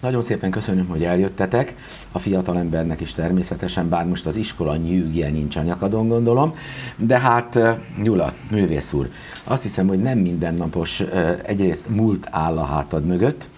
Nagyon szépen köszönöm, hogy eljöttetek. A fiatalembernek is természetesen, bár most az iskola nyűgje nincs a nyakadon, gondolom. De hát, Gyula, művész úr, azt hiszem, hogy nem mindennapos, egyrészt múlt áll a hátad mögött,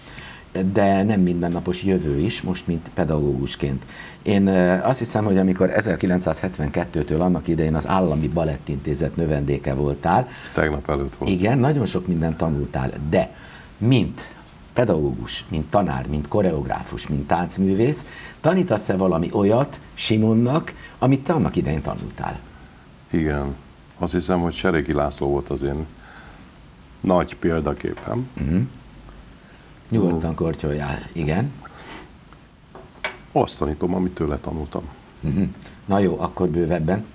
de nem mindennapos jövő is, most mint pedagógusként. Én azt hiszem, hogy amikor 1972-től annak idején az Állami Balettintézet növendéke voltál. Ez tegnap előtt volt. Igen, nagyon sok mindent tanultál, de mint pedagógus, mint tanár, mint koreográfus, mint táncművész, tanítasz-e valami olyat Simonnak, amit te annak idején tanultál? Igen. Azt hiszem, hogy Seregi László volt az én nagy példaképem. Uh-huh. Nyugodtan kortyoljál, igen. Azt tanítom, amit tőle tanultam. Uh-huh. Na jó, akkor bővebben.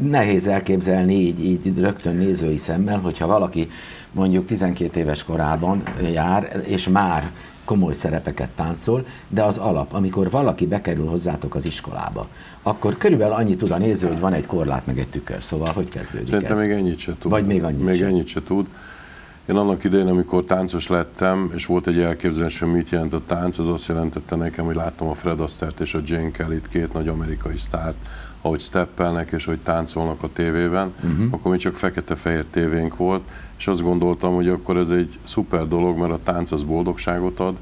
Nehéz elképzelni így, így rögtön nézői szemmel, hogyha valaki mondjuk 12 éves korában jár, és már komoly szerepeket táncol, de az alap, amikor valaki bekerül hozzátok az iskolába, akkor körülbelül annyit tud a néző, hogy van egy korlát, meg egy tükör. Szóval hogy kezdődik Szerintem ez? még ennyit se tud. Vagy még annyit Még sem. ennyit se tud. Én annak idején, amikor táncos lettem, és volt egy elképzelésem, mit jelent a tánc, az azt jelentette nekem, hogy láttam a Fred Astaire-t és a Jane Kelly-t, két nagy amerikai sztárt, ahogy steppelnek és hogy táncolnak a tévében, uh-huh. akkor még csak fekete-fehér tévénk volt, és azt gondoltam, hogy akkor ez egy szuper dolog, mert a tánc az boldogságot ad,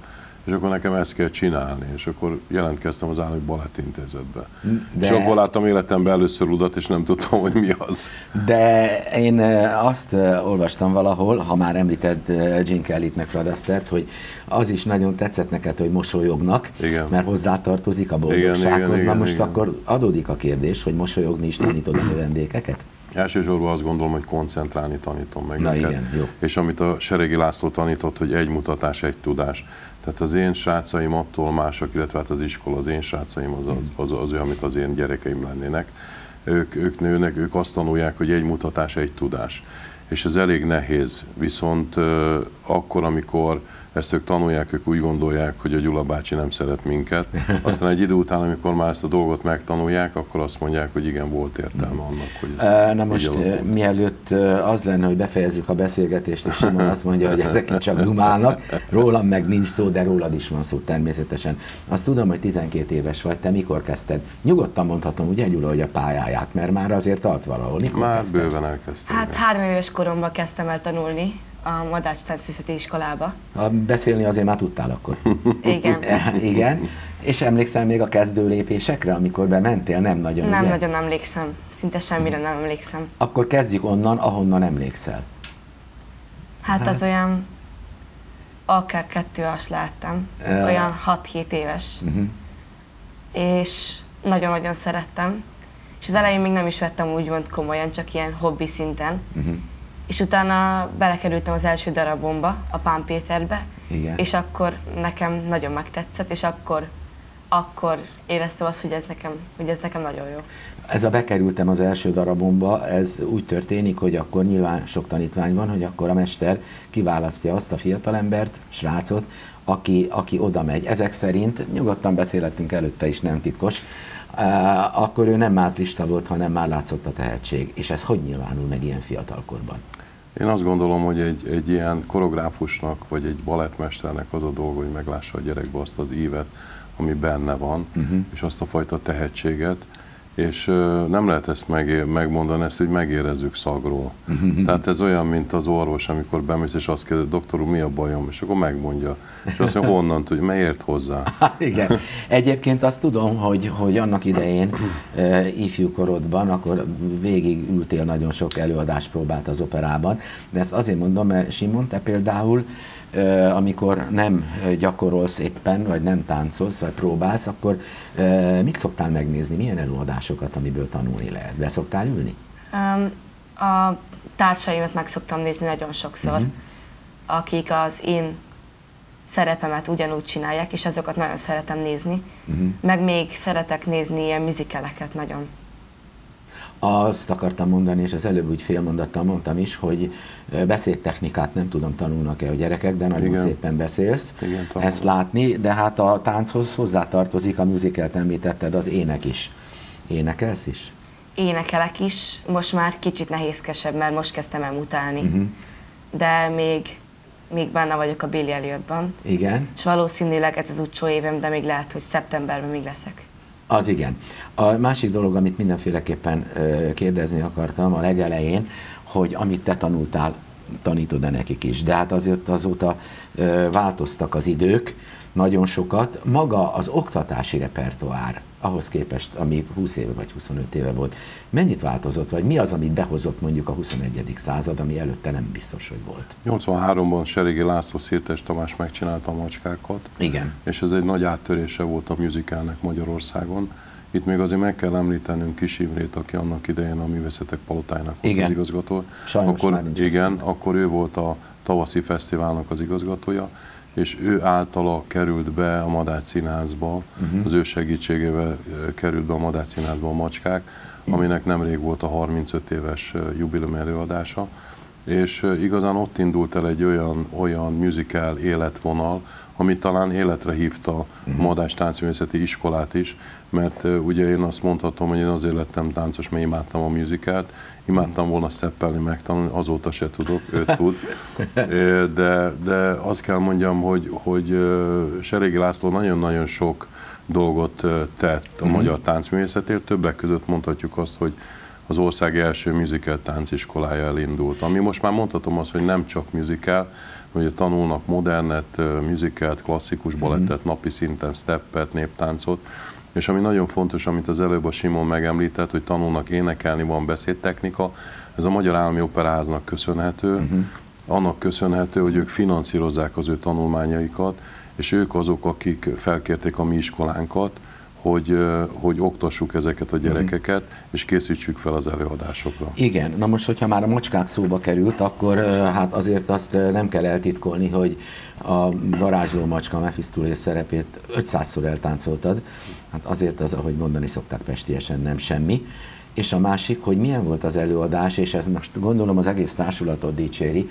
és akkor nekem ezt kell csinálni, és akkor jelentkeztem az állami balettintézetbe. De... És akkor láttam életemben először udat, és nem tudtam, hogy mi az. De én azt olvastam valahol, ha már említed Gene Kelly-t meg Fred Astaire-t, hogy az is nagyon tetszett neked, hogy mosolyognak, igen. mert hozzátartozik a boldogsághoz. Igen, igen, igen, Na most igen. akkor adódik a kérdés, hogy mosolyogni is tanítod a növendékeket? Elsősorban azt gondolom, hogy koncentrálni tanítom meg Na neked. igen, jó. És amit a Seregi László tanított, hogy egy mutatás, egy tudás. Tehát az én srácaim attól mások, illetve hát az iskola, az én srácaim az, az, az, az olyan, mint az én gyerekeim lennének. Ők, ők nőnek, ők azt tanulják, hogy egy mutatás, egy tudás. És ez elég nehéz. Viszont uh, akkor, amikor ezt ők tanulják, ők úgy gondolják, hogy a Gyula bácsi nem szeret minket. Aztán egy idő után, amikor már ezt a dolgot megtanulják, akkor azt mondják, hogy igen, volt értelme annak, hogy ez Na most mielőtt az lenne, hogy befejezzük a beszélgetést, és Simon azt mondja, hogy ezek itt csak dumálnak, rólam meg nincs szó, de rólad is van szó természetesen. Azt tudom, hogy 12 éves vagy, te mikor kezdted? Nyugodtan mondhatom, ugye Gyula, hogy a pályáját, mert már azért tart valahol. Mikor már kezdted? bőven elkezdtem. Hát három éves koromban kezdtem el tanulni a Madács Táncművészeti Iskolába. Ha beszélni azért már tudtál akkor. Igen. Igen. És emlékszel még a kezdő lépésekre, amikor bementél? Nem nagyon, Nem ugye? nagyon emlékszem. Szinte semmire nem emlékszem. Akkor kezdjük onnan, ahonnan emlékszel. Hát az olyan akár kettő as láttam. Ja. Olyan 6-7 éves. Uh-huh. És nagyon-nagyon szerettem. És az elején még nem is vettem úgymond komolyan, csak ilyen hobbi szinten. Uh-huh. És utána belekerültem az első darabomba, a Pán Péterbe, Igen. és akkor nekem nagyon megtetszett, és akkor, akkor éreztem azt, hogy ez nekem, hogy ez nekem nagyon jó. Ez a bekerültem az első darabomba, ez úgy történik, hogy akkor nyilván sok tanítvány van, hogy akkor a mester kiválasztja azt a fiatalembert, srácot, aki, aki oda megy. Ezek szerint, nyugodtan beszélhetünk előtte is, nem titkos, uh, akkor ő nem mázlista volt, hanem már látszott a tehetség. És ez hogy nyilvánul meg ilyen fiatalkorban? Én azt gondolom, hogy egy, egy ilyen koreográfusnak, vagy egy balettmesternek az a dolga, hogy meglássa a gyerekbe azt az ívet, ami benne van, uh-huh. és azt a fajta tehetséget, és nem lehet ezt meg, megmondani, ezt, hogy megérezzük szagról. Tehát ez olyan, mint az orvos, amikor bemész, és azt kérdezi, doktor úr, mi a bajom? És akkor megmondja. És azt mondja, honnan tudja, miért hozzá? Igen. Egyébként azt tudom, hogy, hogy annak idején uh, ifjúkorodban, akkor végig ültél nagyon sok előadást próbált az operában, de ezt azért mondom, mert Simon, te például amikor nem gyakorolsz éppen, vagy nem táncolsz, vagy próbálsz, akkor mit szoktál megnézni? Milyen előadásokat, amiből tanulni lehet? Be szoktál ülni? Um, a társaimat meg szoktam nézni nagyon sokszor, uh-huh. akik az én szerepemet ugyanúgy csinálják, és azokat nagyon szeretem nézni. Uh-huh. Meg még szeretek nézni ilyen műzikeleket nagyon. Azt akartam mondani, és az előbb úgy félmondattal mondtam is, hogy beszédtechnikát nem tudom tanulnak-e a gyerekek, de nagyon Igen. szépen beszélsz. Igen, tanulom. ezt látni, de hát a tánchoz hozzátartozik, a musicalt említetted, az ének is. Énekelsz is? Énekelek is, most már kicsit nehézkesebb, mert most kezdtem el mutálni. Uh-huh. De még még benne vagyok a Billy Elliotban, Igen, és valószínűleg ez az utcsó évem, de még lehet, hogy szeptemberben még leszek. Az igen. A másik dolog, amit mindenféleképpen kérdezni akartam a legelején, hogy amit te tanultál, tanítod-e nekik is. De hát azért azóta változtak az idők, nagyon sokat. Maga az oktatási repertoár, ahhoz képest, ami 20 éve vagy 25 éve volt, mennyit változott, vagy mi az, amit behozott mondjuk a 21. század, ami előtte nem biztos, hogy volt? 83-ban Seregi László Szirtes Tamás megcsinálta a macskákat, Igen. és ez egy nagy áttörése volt a musicalnek Magyarországon. Itt még azért meg kell említenünk Kis Imrét, aki annak idején a Művészetek Palotájának volt Igen. az igazgató. Sajnos akkor, már nincs Igen, akkor ő volt a tavaszi fesztiválnak az igazgatója, és ő általa került be a Madács Színházba, uh-huh. az ő segítségével került be a Madács Színházba a Macskák, aminek nemrég volt a 35 éves jubileum előadása, és igazán ott indult el egy olyan, olyan musical életvonal, ami talán életre hívta a Madás Táncművészeti Iskolát is, mert ugye én azt mondhatom, hogy én azért lettem táncos, mert imádtam a musicalt, imádtam volna steppelni, megtanulni, azóta se tudok, ő tud, de, de azt kell mondjam, hogy, hogy Seregi László nagyon-nagyon sok dolgot tett a magyar táncművészetért, többek között mondhatjuk azt, hogy az ország első musical tánciskolája elindult. Ami most már mondhatom azt, hogy nem csak musical, hogy tanulnak modernet, musicalt, klasszikus balettet, napi szinten steppet, néptáncot, és ami nagyon fontos, amit az előbb a Simon megemlített, hogy tanulnak énekelni, van beszédtechnika, ez a Magyar Állami Operaháznak köszönhető, uh-huh. annak köszönhető, hogy ők finanszírozzák az ő tanulmányaikat, és ők azok, akik felkérték a mi iskolánkat, hogy, hogy oktassuk ezeket a gyerekeket, és készítsük fel az előadásokra. Igen, na most, hogyha már a macskák szóba került, akkor hát azért azt nem kell eltitkolni, hogy a varázsló macska Mephistopheles szerepét 500-szor eltáncoltad, hát azért az, ahogy mondani szokták pestiesen, nem semmi. És a másik, hogy milyen volt az előadás, és ez most gondolom az egész társulatot dicséri,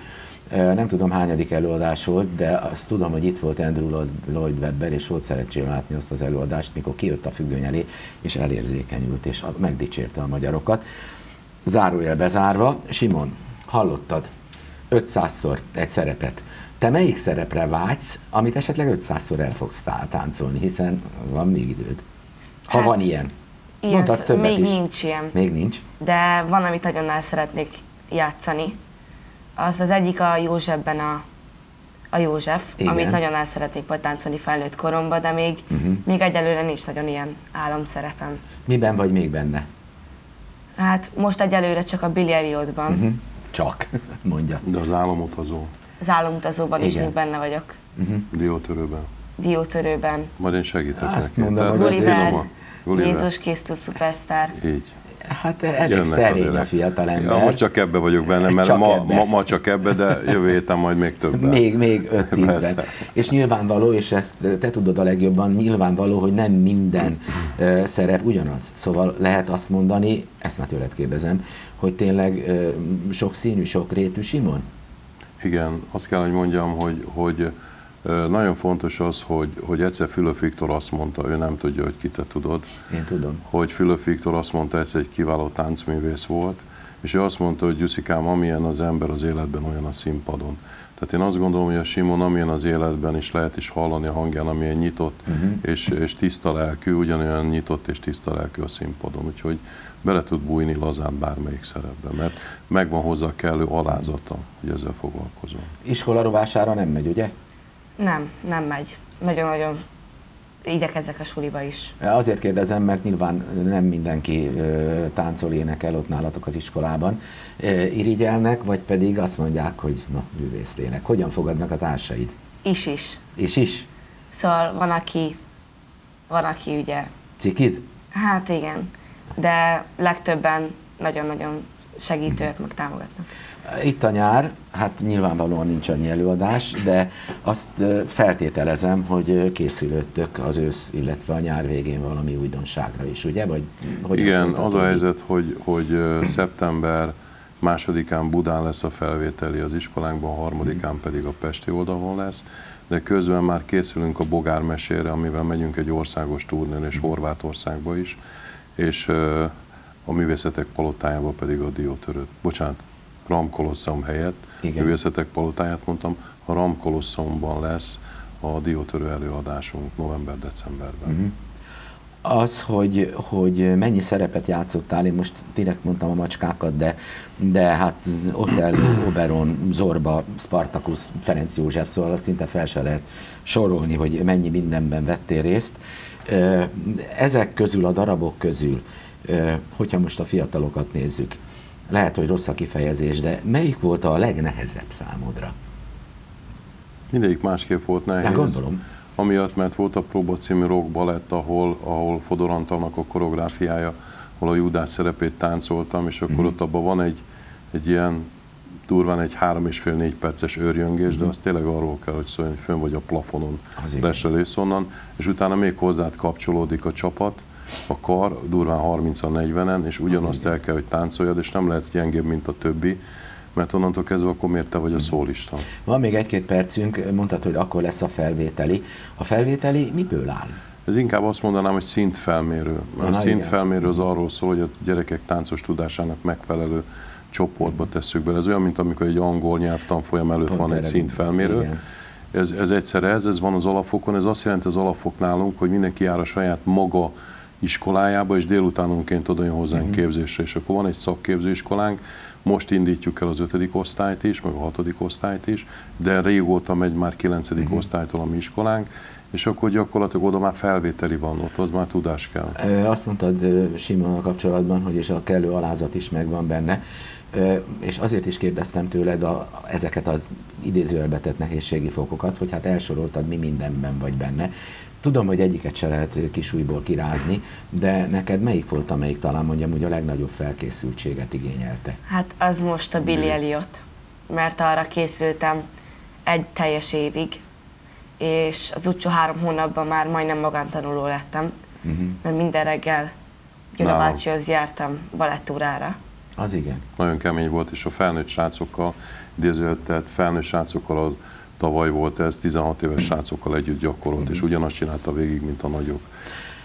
nem tudom hányadik előadás volt, de azt tudom, hogy itt volt Andrew Lloyd- Webber, és volt szerencsém látni azt az előadást, mikor kijött a függöny elé, és elérzékenyült, és megdicsérte a magyarokat. Zárójel bezárva, Simon, hallottad 500-szor egy szerepet. Te melyik szerepre vágysz, amit esetleg 500-szor el fogsz tá- táncolni, hiszen van még időd. Ha Hát, van ilyen. Ilyen, Mondhatsz többet még is. nincs ilyen, Még nincs. de van, amit nagyon el szeretnék játszani. Az az egyik a Józsefben a, a József, Igen. amit nagyon el szeretnék majd táncolni felnőtt koromban, de még, uh-huh. még egyelőre nincs nagyon ilyen álomszerepem. Miben vagy még benne? Hát most egyelőre csak a Billy Elliotban, Mhm. uh-huh. Csak, mondja. De az álomutazó, az álomutazóban is Igen. még benne vagyok, diótörőben. diótörőben, Majd én segítek Azt neki. mondom, Tehát hogy. Jézus Krisztus szupersztár. Így. Hát elég Jönnek szerény a derek. fiatal Ja, ember. most csak ebbe vagyok benne, mert Csak ma, ebbe. ma, ma, csak ebbe, de jövő héten majd még többen. Még, még 5-10-ben. Persze. És nyilvánvaló, és ezt te tudod a legjobban, nyilvánvaló, hogy nem minden ö, szerep ugyanaz. Szóval lehet azt mondani, ezt már tőled kérdezem, hogy tényleg ö, sok színű, sok rétű Simon? Igen, azt kell, hogy mondjam, hogy, hogy nagyon fontos az, hogy, hogy egyszer Fülöp Viktor azt mondta, ő nem tudja, hogy ki te tudod, Én tudom. hogy Fülöp Viktor azt mondta, egyszer egy kiváló táncművész volt, és ő azt mondta, hogy Gyuszikám, amilyen az ember az életben, olyan a színpadon. Tehát én azt gondolom, hogy a Simon amilyen az életben is lehet is hallani a hangján, amilyen nyitott uh-huh. és, és tiszta lelkű, ugyanolyan nyitott és tiszta lelkű a színpadon. Úgyhogy bele tud bújni lazán bármelyik szerepbe, mert megvan hozzá kellő alázata, hogy ezzel foglalkozom. Iskola rovására nem megy, ugye? Nem, nem megy. Nagyon-nagyon igyekezzek a suliba is. Azért kérdezem, mert nyilván nem mindenki ö, táncol, énekel ott nálatok az iskolában. Ö, Irigyelnek, vagy pedig azt mondják, hogy na, művészlének. Hogyan fogadnak a társaid? Is is. És is? Szóval van, aki, van, aki ugye, Cikiz? hát igen, de legtöbben nagyon-nagyon segítőek, meg támogatnak. Itt a nyár, hát nyilvánvalóan nincs annyi előadás, de azt feltételezem, hogy készülődtök az ősz, illetve a nyár végén valami újdonságra is, ugye? Vagy hogyan Igen, az a helyzet, hogy, hogy szeptember másodikán Budán lesz a felvételi az iskolánkban, harmadikán pedig a Pesti oldalon lesz, de közben már készülünk a Bogár mesére, amivel megyünk egy országos turnén és Horvátországba is, és a művészetek palotájába pedig a diótörőt. Bocsánat, Ram Kolosseum helyett, Igen. művészetek palotáját mondtam, a Ram Kolosseumban lesz a diótörő előadásunk november-decemberben. Mhm. Az, hogy, hogy mennyi szerepet játszottál, én most direkt mondtam a macskákat, de, de hát Otello, Oberon, Zorba, Spartacus, Ferenc József, szóval azt szinte fel se lehet sorolni, hogy mennyi mindenben vettél részt. Ezek közül, a darabok közül, hogyha most a fiatalokat nézzük, lehet, hogy rossz a kifejezés, de melyik volt a legnehezebb számodra? Mindegyik másképp volt nehéz. Hát gondolom. Amiatt, mert volt a Próba című rock balett, ahol, ahol Fodor Antalnak a koreográfiája, ahol a Judás szerepét táncoltam, és akkor Mhm. ott abban van egy, egy ilyen durván egy három és fél négy perces őrjöngés, de az tényleg arról kell, hogy szóljon, hogy fönn vagy a plafonon, Mhm. Leselősz onnan, és utána még hozzád kapcsolódik a csapat, a kar, durván 30 40-en, és ugyanazt el kell, hogy táncoljad, és nem lehetsz gyengébb, mint a többi, mert onnantól kezdve akkor miért te vagy a szólista. Van még egy-két percünk, mondtad, hogy akkor lesz a felvételi. A felvételi miből áll? Ez inkább azt mondanám, hogy szintfelmérő. Mert a Aha, szintfelmérő az arról szól, hogy a gyerekek táncos tudásának megfelelő csoportba tesszük bele. Ez olyan, mint amikor egy angol nyelvtanfolyam előtt Pont van egy szintfelmérő. igen. Ez, ez egyszer ez, ez van az alapfokon, ez azt jelenti az alapfok nálunk, hogy mindenki jár a saját maga iskolájába, és délutánonként oda jön hozzánk uh-huh. képzésre, és akkor van egy szakképzőiskolánk, most indítjuk el az ötödik osztályt is, meg a hatodik osztályt is, de régóta megy már kilencedik uh-huh. osztálytól a mi iskolánk, és akkor gyakorlatilag oda már felvételi van, ott az már tudás kell. Azt mondtad ö, Simonnal kapcsolatban, hogy és a kellő alázat is megvan benne, és azért is kérdeztem tőled a, ezeket az idézőjelbe tett nehézségi fokokat, hogy hát elsoroltad, mi mindenben vagy benne. Tudom, hogy egyiket se lehet kisújból kirázni, de neked melyik volt, amelyik talán mondjam, hogy a legnagyobb felkészültséget igényelte? Hát az most a Billy Elliot, mert arra készültem egy teljes évig, és az utcsó három hónapban már majdnem magántanuló lettem, Uh-huh. mert minden reggel Gyula bácsihoz jártam balettúrára. Az igen. Nagyon kemény volt, és a felnőtt srácokkal, idézőjelben, tehát felnőtt srácokkal az tavaly volt ez, 16 éves srácokkal együtt gyakorolt, és ugyanazt csinálta végig, mint a nagyok.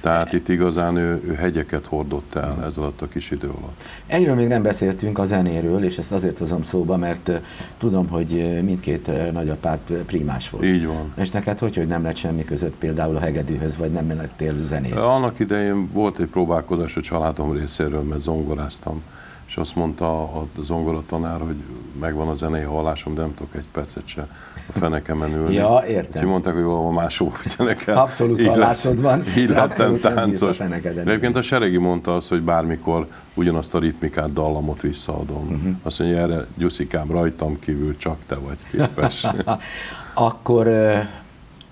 Tehát itt igazán ő, ő hegyeket hordott el ez alatt a kis idő alatt. Egyről még nem beszéltünk a zenéről, és ezt azért hozom szóba, mert tudom, hogy mindkét ö, primás volt. Így van. És neked hogy, hogy nem lett semmi között például a hegedűhöz, vagy nem lettél zenész? Annak idején volt egy próbálkozás a családom részéről, mert zongoráztam, és azt mondta a zongora tanár, hogy megvan a zenei hallásom, de nem tudok egy percet se a fenekemen ülni. Ja, értem. És mondták, hogy valahol máshol figyelnek el. Abszolút Így hallásod van, Így lettem táncos. De egyébként a Seregi mondta azt, hogy bármikor ugyanazt a ritmikát, dallamot visszaadom. Uh-huh. Azt mondja, erre Gyuszikám, rajtam kívül csak te vagy képes. Akkor,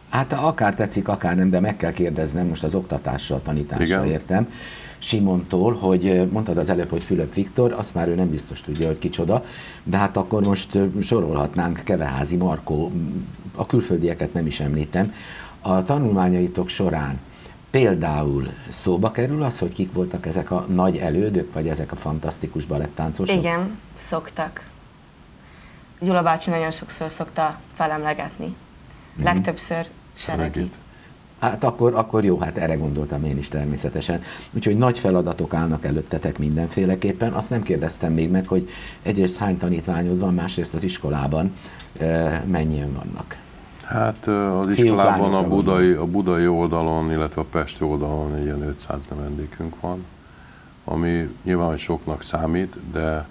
hát akár tetszik, akár nem, de meg kell kérdeznem most az oktatásra, a tanításra Igen. értem. Simontól, hogy mondtad az előbb, hogy Fülöp Viktor, azt már ő nem biztos tudja, hogy kicsoda, de hát akkor most sorolhatnánk Keveházi Markó, a külföldieket nem is említem. A tanulmányaitok során például szóba kerül az, hogy kik voltak ezek a nagy elődök, vagy ezek a fantasztikus balettáncosok? Igen, szoktak. Gyula bácsi nagyon sokszor szokta felemlegetni. Legtöbbször seregit. Hát akkor, akkor jó, hát erre gondoltam én is természetesen. Úgyhogy nagy feladatok állnak előttetek mindenféleképpen. Azt nem kérdeztem még meg, hogy egyrészt hány tanítványod van, másrészt az iskolában eh, mennyien vannak. Hát ö, az Fiúk, iskolában a budai, a budai oldalon, illetve a pesti oldalon egy ilyen 500 növendékünk van, ami nyilván soknak számít, de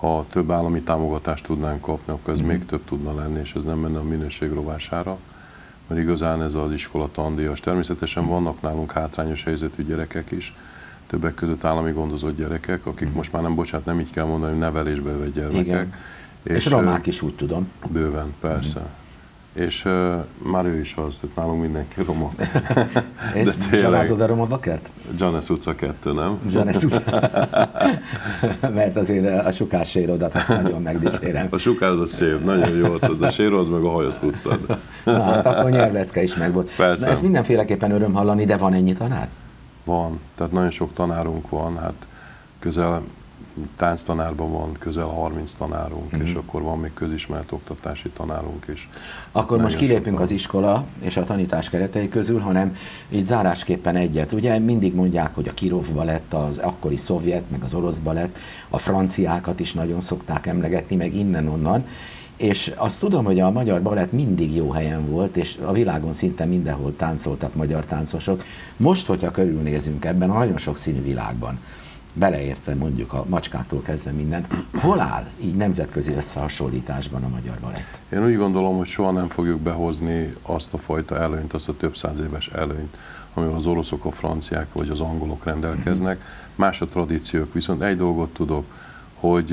ha több állami támogatást tudnánk kapni, akkor ez még több tudna lenni, és ez nem menne a minőség rovására, mert igazán ez az iskola tandíjas. Természetesen vannak nálunk hátrányos helyzetű gyerekek is, többek között állami gondozott gyerekek, akik most már nem, bocsánat, nem így kell mondani, nevelésbe vett gyermekek. Igen. És, és romák is úgy tudom. Bőven, persze. És uh, már ő is az, hogy nálunk mindenki roma. És De tényleg. csalázod a roma vakert? Janes utca 2, nem? Janes utca. Mert azért a sukás sérodat azt nagyon megdicsérem. A sukárod a szép, nagyon jól tudod, a sérod meg a haj, azt tudtad. Na, hát akkor nyelvlecke is megvolt. Persze. Na, ez mindenféleképpen öröm hallani, de van ennyi tanár? Van, tehát nagyon sok tanárunk van, hát közel tánctanárban van közel 30 tanárunk, Mhm. és akkor van még közismert oktatási tanárunk is. Akkor most kilépünk sokan. az iskola és a tanítás keretei közül, hanem így zárásképpen egyet. Ugye mindig mondják, hogy a Kirov balett, az akkori szovjet, meg az orosz balett, a franciákat is nagyon szokták emlegetni, meg innen-onnan. És azt tudom, hogy a magyar balett mindig jó helyen volt, és a világon szinte mindenhol táncoltak magyar táncosok. Most, hogyha körülnézünk ebben a nagyon sok színű világban, beleértve mondjuk a macskától kezdve mindent, hol áll így nemzetközi összehasonlításban a magyar balett? Én úgy gondolom, hogy soha nem fogjuk behozni azt a fajta előnyt, azt a több száz éves előnyt, amivel az oroszok, a franciák vagy az angolok rendelkeznek. Más a tradíciók, viszont egy dolgot tudok, hogy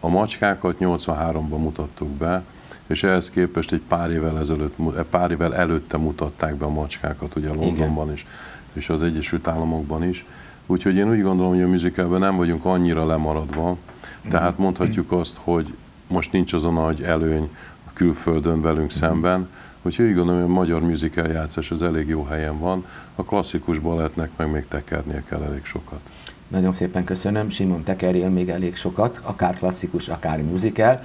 a macskákat 83-ban mutattuk be, és ehhez képest egy pár évvel, ezelőtt, pár évvel előtte mutatták be a macskákat, ugye Londonban is, és az Egyesült Államokban is. Úgyhogy én úgy gondolom, hogy a musicalben nem vagyunk annyira lemaradva, tehát mondhatjuk azt, hogy most nincs az a nagy előny a külföldön velünk szemben, Úgyhogy úgy gondolom, hogy a magyar musical játszás az elég jó helyen van, a klasszikus balettnek meg még tekernie kell elég sokat. Nagyon szépen köszönöm, Simon tekerjél még elég sokat, akár klasszikus, akár musical,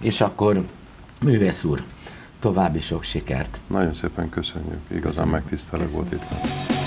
és akkor művész úr, további sok sikert. Nagyon szépen köszönjük, igazán Köszönöm. megtisztelő Köszönöm. volt itt.